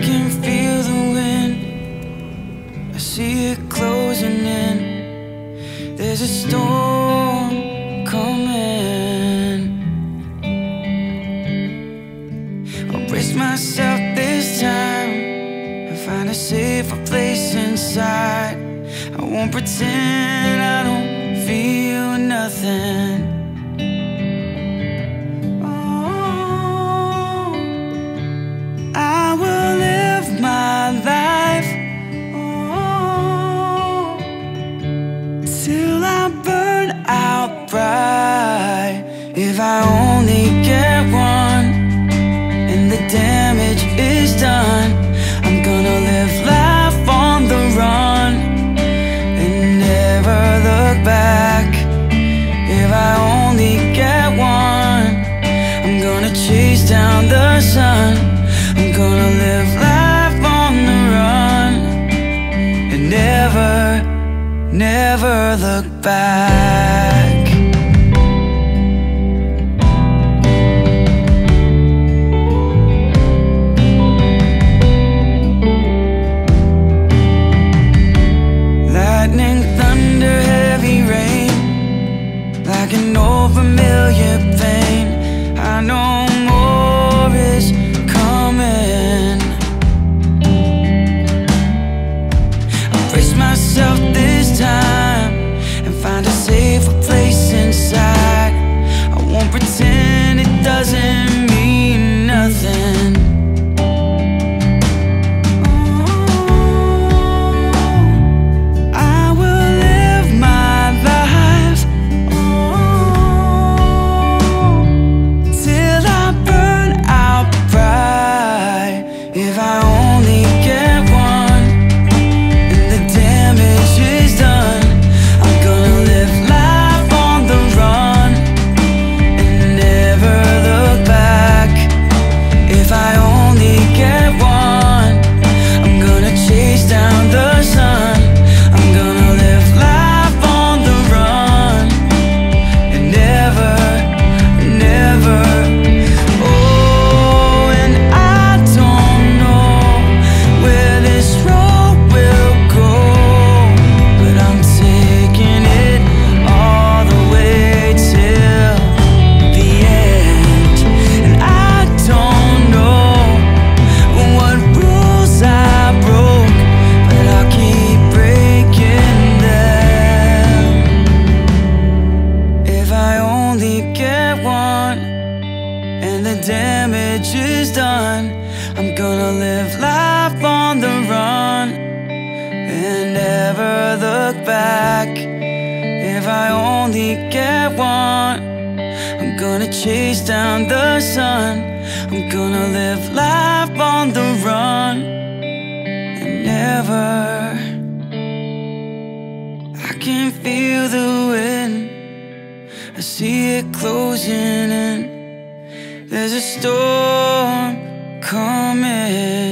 can feel the wind. I see it closing in. There's a storm coming. I'll brace myself this time and find a safer place inside. I won't pretend I don't feel nothing. If I only get one and the damage is done, I'm gonna live life the damage is done, I'm gonna live life on the run and never look back. If I only get one, I'm gonna chase down the sun. I'm gonna live life on the run and never. I can feel the wind. I see it closing in. There's a storm coming.